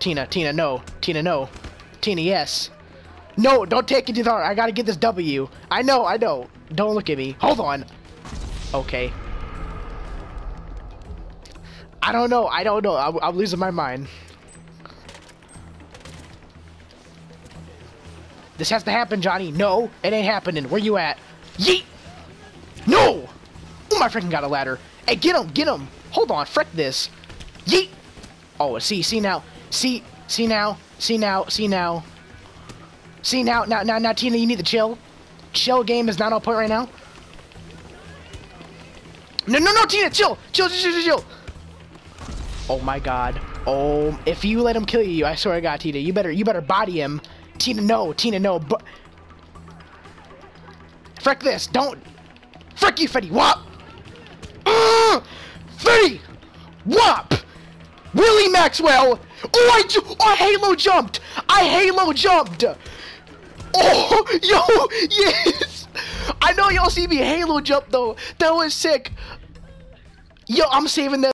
Tina, Tina, no. Tina, no. Tina, yes. No, don't take it to the heart. I gotta get this W. I know, I know. Don't look at me. Hold on. Okay. I don't know. I don't know. I'm, I'm losing my mind. This has to happen, Johnny. No, it ain't happening. Where you at? Yeet! No! Oh, my freaking got a ladder. Hey, get him, get him. Hold on, frick this. Yeet! Oh, see, see now. See, see now. See now, see now. See now, now, now, now, Tina, you need to chill. Chill game is not on point right now. No, no, no, Tina, chill, chill, chill, chill, chill. Oh my God. Oh, if you let him kill you, I swear to God, Tina, you better, you better body him. Tina, no, Tina, no, but. Frick this, don't. Frick you, Fetty, Wap. Uh, Fetty, Wap. Maxwell. Oh, I, oh, halo jumped. I halo jumped. Oh, yo, yes! I know y'all see me Halo jump though. That was sick. Yo, I'm saving that.